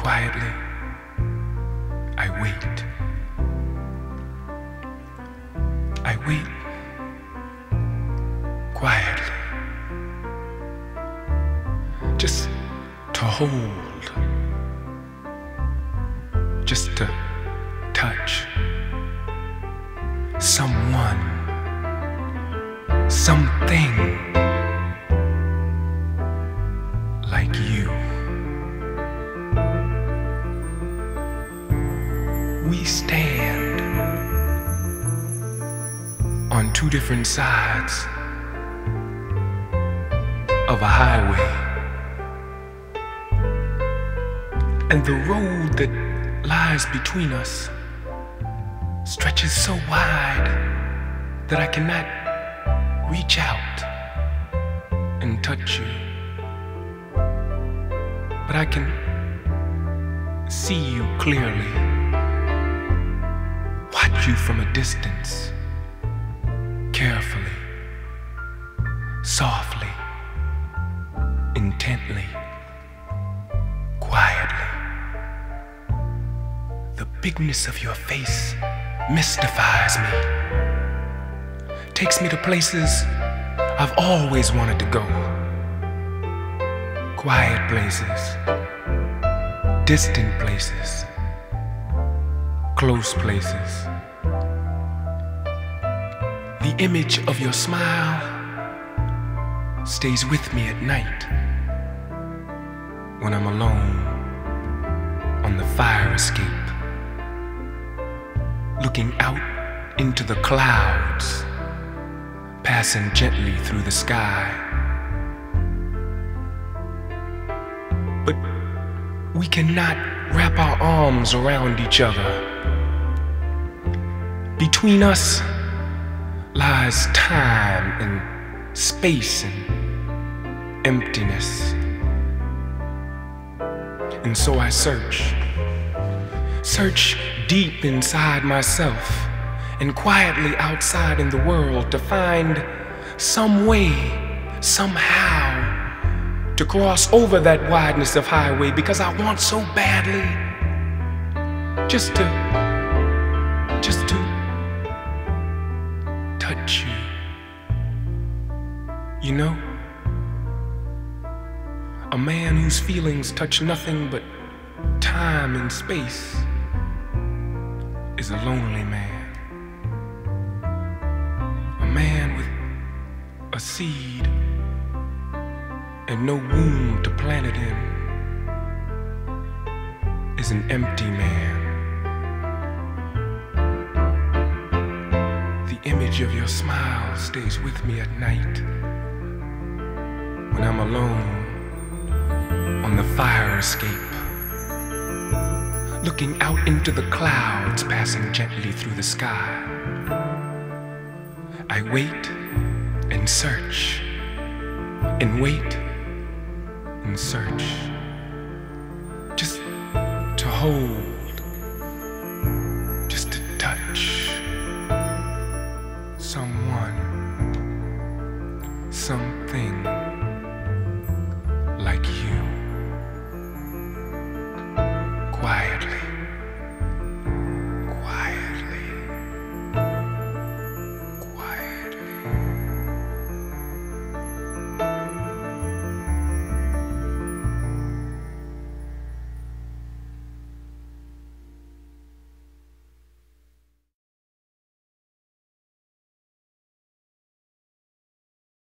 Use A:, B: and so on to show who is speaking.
A: Quietly, I wait. I wait quietly. Just to hold. Just to touch. Someone. Something. We stand on two different sides of a highway. And the road that lies between us stretches so wide that I cannot reach out and touch you. But I can see you clearly, watch you from a distance, carefully, softly intently, quietly. The bigness of your face mystifies me, takes me to places I've always wanted to go. Quiet places, distant places, close places. The image of your smile stays with me at night when I'm alone on the fire escape, looking out into the clouds, passing gently through the sky. We cannot wrap our arms around each other. Between us lies time and space and emptiness. And so I search, search deep inside myself and quietly outside in the world to find some way, somehow, to cross over that wideness of highway because I want so badly just to, just to touch you. You know? A man whose feelings touch nothing but time and space is a lonely man. A man with a seed and no womb to plant it in is an empty man. The image of your smile stays with me at night when I'm alone on the fire escape, looking out into the clouds passing gently through the sky. I wait and search, and wait search, just to hold, just to touch someone, something like you.